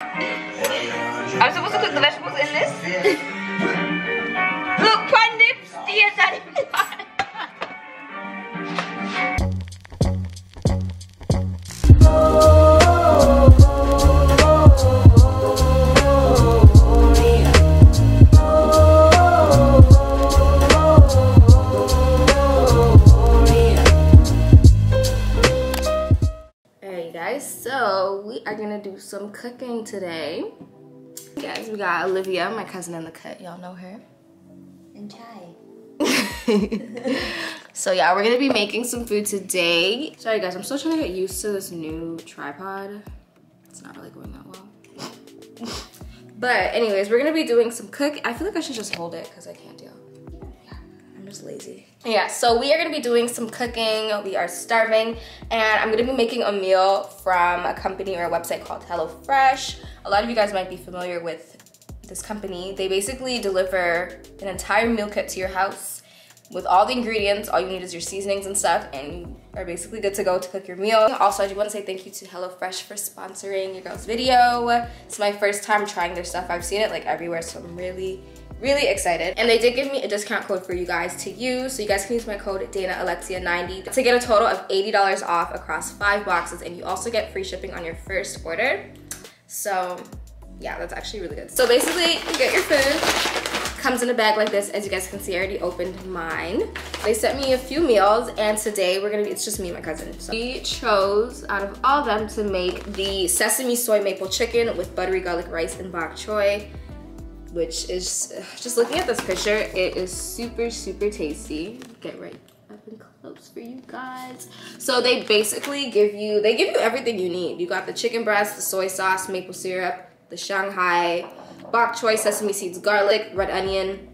I'm supposed to cook the vegetables in this? Look, my lips still not are gonna do some cooking today. Guys, we got Olivia, my cousin in the cut. Y'all know her. And chai. So yeah, we're gonna be making some food today. Sorry guys, I'm still trying to get used to this new tripod. It's not really going that well. But anyways, we're gonna be doing some cook. I feel like I should just hold it because I can't deal. Yeah, I'm just lazy. Yeah, so we are gonna be doing some cooking. We are starving, and I'm gonna be making a meal from a company or a website called HelloFresh. A lot of you guys might be familiar with this company. They basically deliver an entire meal kit to your house with all the ingredients. All you need is your seasonings and stuff, and you are basically good to go to cook your meal. Also, I do want to say thank you to HelloFresh for sponsoring your girl's video. It's my first time trying their stuff. I've seen it like everywhere, so I'm really really excited. And they did give me a discount code for you guys to use. So you guys can use my code DanaAlexia90 to get a total of $80 off across five boxes. And you also get free shipping on your first order. So yeah, that's actually really good. So basically, you get your food. Comes in a bag like this. As you guys can see, I already opened mine. They sent me a few meals and today we're gonna be, it's just me and my cousin. So we chose out of all of them to make the sesame soy maple chicken with buttery garlic rice and bok choy which is just looking at this picture, it is super, super tasty. Get right up and close for you guys. So they basically give you, they give you everything you need. You got the chicken breast, the soy sauce, maple syrup, the Shanghai, bok choy, sesame seeds, garlic, red onion,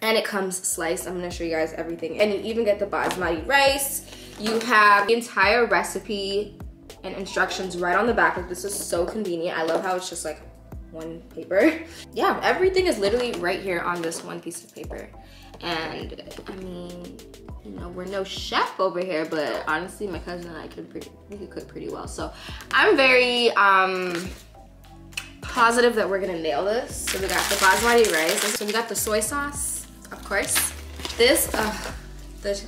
and it comes sliced. I'm gonna show you guys everything. And you even get the basmati rice. You have the entire recipe and instructions right on the back. Like this is so convenient. I love how it's just like one paper. Yeah, everything is literally right here on this one piece of paper. And I mean, you know, we're no chef over here, but honestly, my cousin and I could pretty, we could cook pretty well. So I'm very um, positive that we're gonna nail this. So we got the basmati rice. So we got the soy sauce, of course. This, uh, the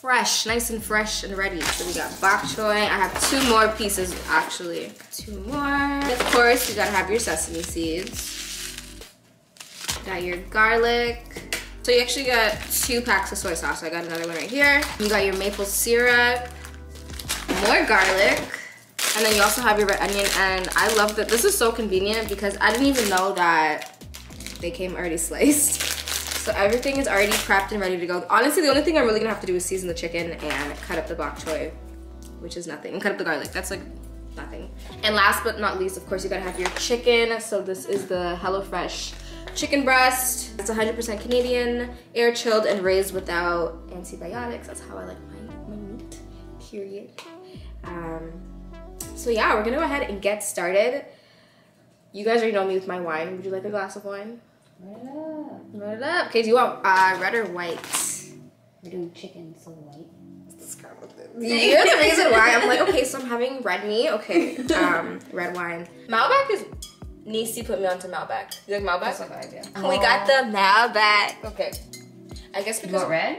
fresh, nice and fresh and ready. So we got bok choy. I have two more pieces actually. Two more. Of course, you gotta have your sesame seeds. Got your garlic. So you actually got two packs of soy sauce. I got another one right here. You got your maple syrup, more garlic, and then you also have your red onion. And I love that this is so convenient because I didn't even know that they came already sliced. So everything is already prepped and ready to go. Honestly, the only thing I'm really gonna have to do is season the chicken and cut up the bok choy, which is nothing. And cut up the garlic, that's like nothing. And last but not least, of course, you gotta have your chicken. So this is the HelloFresh chicken breast. It's 100% Canadian, air chilled and raised without antibiotics. That's how I like my, my meat, period. Um, so yeah, we're gonna go ahead and get started. You guys already know me with my wine. Would you like a glass of wine? Load it up. Okay, do you want uh, red or white? We're doing chicken, so white. You're the reason why I'm like, okay, so I'm having red meat. Okay, um, red wine. Malbec is. Nisi put me onto Malbec. You like Malbec? That's a good idea. We got the Malbec. Okay. I guess You because want red?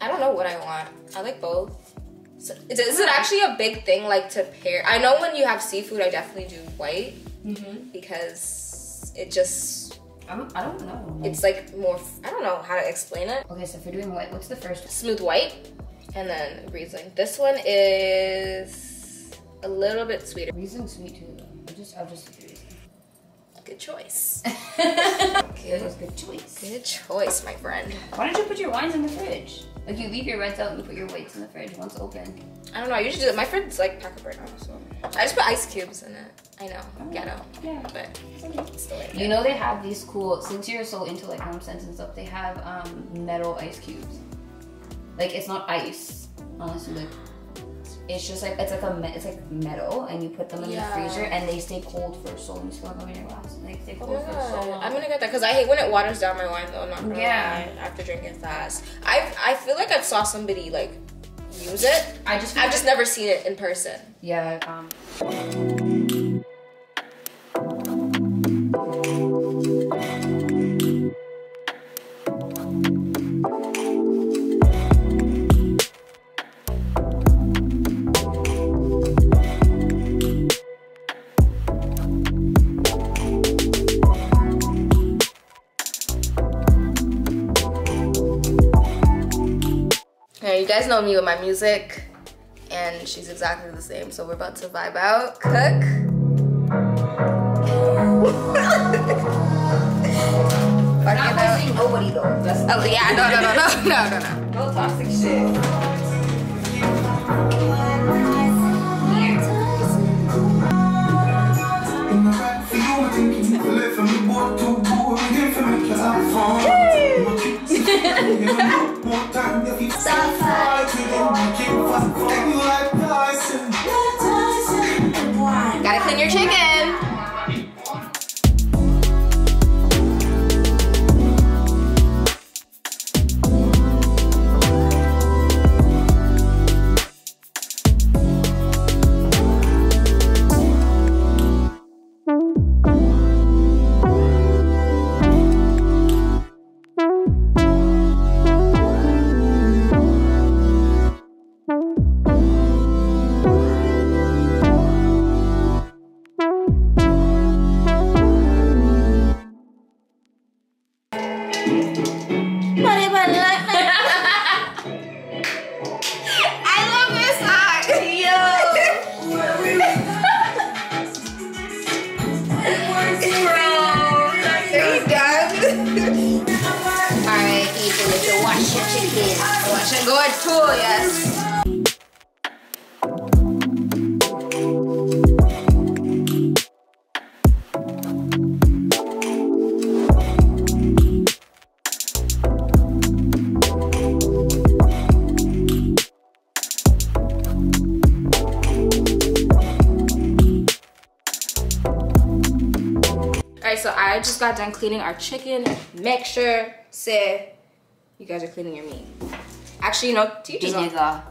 I don't know what I want. I like both. So, is, it- is it actually a big thing like to pair? I know when you have seafood, I definitely do white Mm-hmm. because it just I don't, I don't know. it's like more. I don't know how to explain it. okay, so if we're doing white, what's the first? smooth white and then Riesling. This one is a little bit sweeter. Riesling sweet too. though. I'll just, I'll just. Good choice. That was a good choice. Good choice, my friend. Why don't you put your wines in the fridge? Like you leave your reds out and you put your whites in the fridge once open. I don't know. I usually do that. My friends like pack up right now, so I just put ice cubes in it. I know, ghetto, Yeah. but it's still like You know they have these cool. Since you're so into like HomeSense and stuff, they have um metal ice cubes. Like it's not ice, unless you like. It's just like it's like a me- it's like metal, and you put them in Yeah. the freezer, and they stay cold for so long. You still have them in your glass. and They stay cold for so Yeah, long. I'm gonna get that because I hate when it waters down my wine though. I'm not gonna Yeah. lie, after drinking fast. I I feel like I saw somebody like use it. I just I've just never seen it in person. yeah. Um. Guys know me with my music, and she's exactly the same. So we're about to vibe out, cook. Not nobody though. That's Oh yeah, no, no, no, no, no, no, no. no toxic shit. It yes. Alright, so I just got done cleaning our chicken. Make sure, say, you guys are cleaning your meat. Actually, you know, teach us all.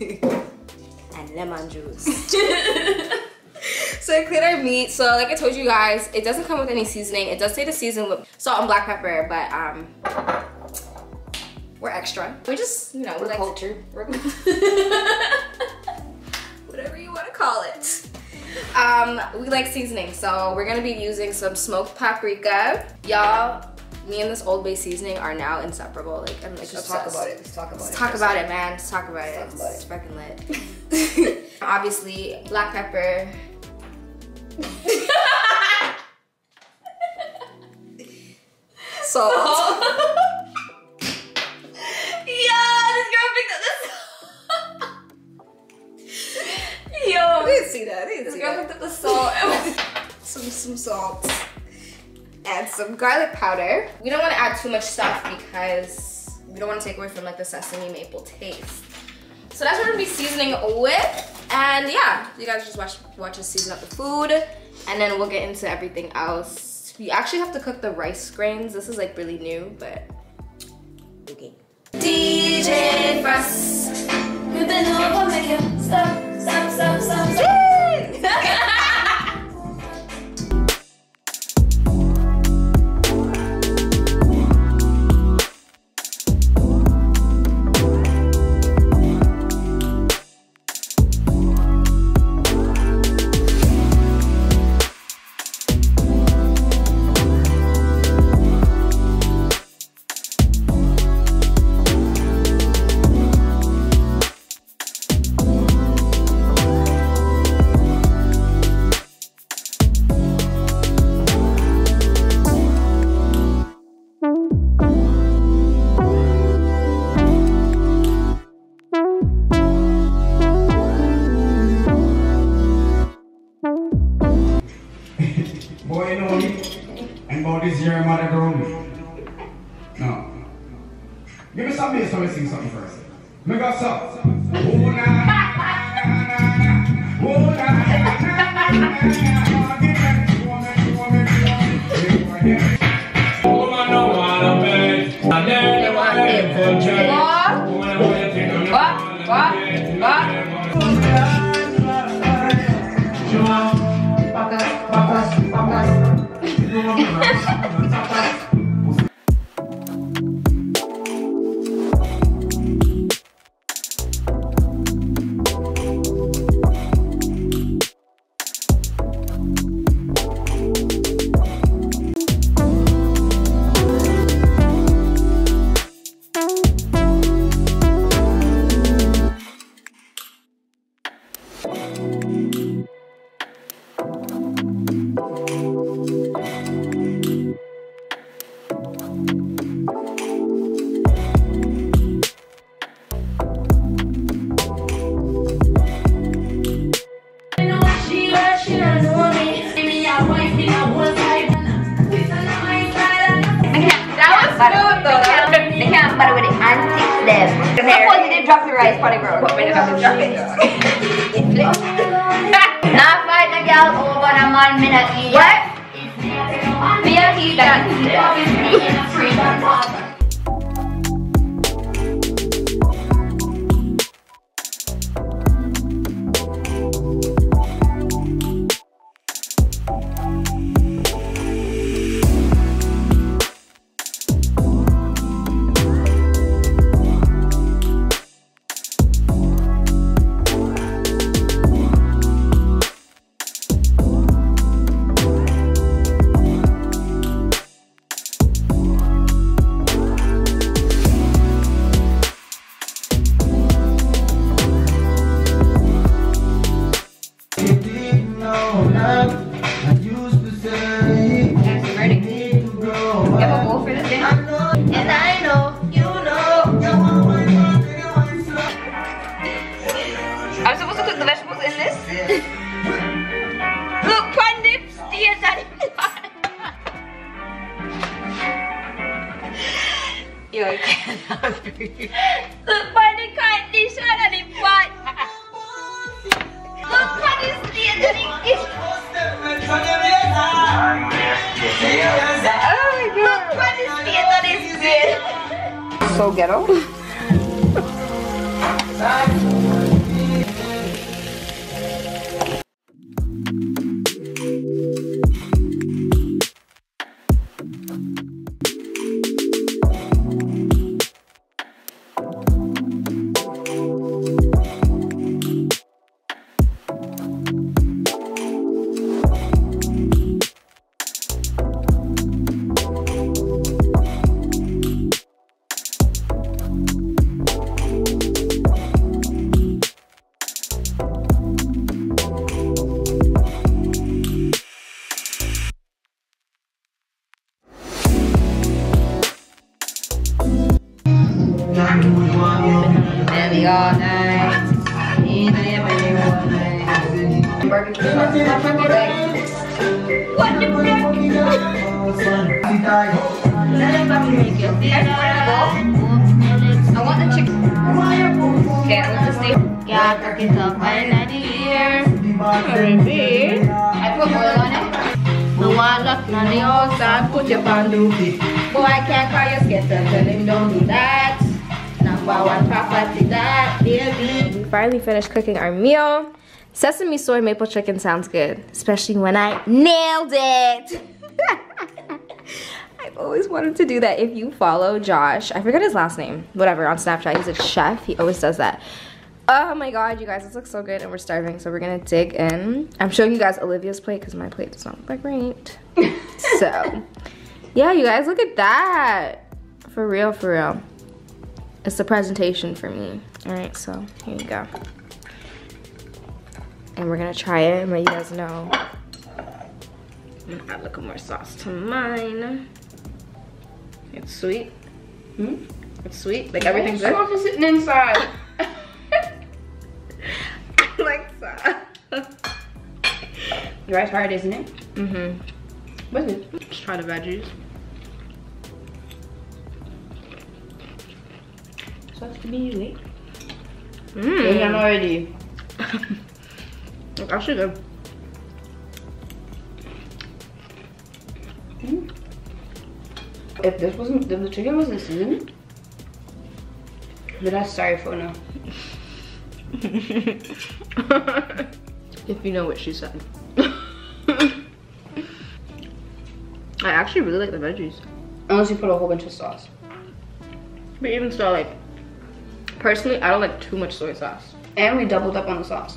and lemon juice. so I cleaned our meat. So like I told you guys, it doesn't come with any seasoning. It does say to season with salt and black pepper, but um, we're extra. We just, you know, we We're like cultured. whatever you want to call it. Um, we like seasoning, so we're gonna be using some smoked paprika. Y'all, me and this Old Bay seasoning are now inseparable. Like I'm like Let's talk about it. Let's talk about Let's it. talk about it, man. Let's talk about it. talk about It's fucking lit. Obviously, black pepper. Salt. Yeah, this girl picked up this. Yo, I didn't see that. I didn't this see girl that. picked up the salt. some some salt add some garlic powder. We don't want to add too much stuff because we don't want to take away from like the sesame maple taste. So that's what we're gonna be seasoning with. And yeah you guys just watch watch us season up the food. And then we'll get into everything else. You actually have to cook the rice grains. This is like really new but okay. DJ Frost Oh, na, na, na, na. Oh, na. Yo, you cannot breathe. Look, pan condition and the pot. Look, pan the stage and the Look, pan the stage and the So ghetto. All night. Night. Barbecue sauce. What the I want the chicken. Okay, I want the steak. yeah, cook it up the ear. I put oil on it. No one left on the outside, put your pan Boy, I can't call your skater, tell him don't do that. We finally finished cooking our meal. Sesame soy maple chicken sounds good, especially when I nailed it. I've always wanted to do that. If you follow Josh, I forget his last name, whatever, on Snapchat, he's a chef. He always does that. Oh my god, you guys, this looks so good and we're starving, so we're gonna dig in. I'm showing you guys Olivia's plate because my plate does not look that great. so, yeah, you guys, look at that. For real, for real. It's the presentation for me. All right, so here you go. And we're gonna try it and let you guys know. I'm gonna add a little more sauce to mine. It's sweet. Hmm? It's sweet. Like everything's good. Sauce is sitting inside. I like sauce. Rice hard, isn't it? Mm-hmm. What's it? Let's try the veggies. Sauce to be sweet. Mmm. I'm already. It's actually good. If this wasn't, if the chicken wasn't seasoned, then I'm sorry for now. if you know what she said. I actually really like the veggies. Unless you put a whole bunch of sauce. But even still, like, personally, I don't like too much soy sauce. And we doubled up on the sauce.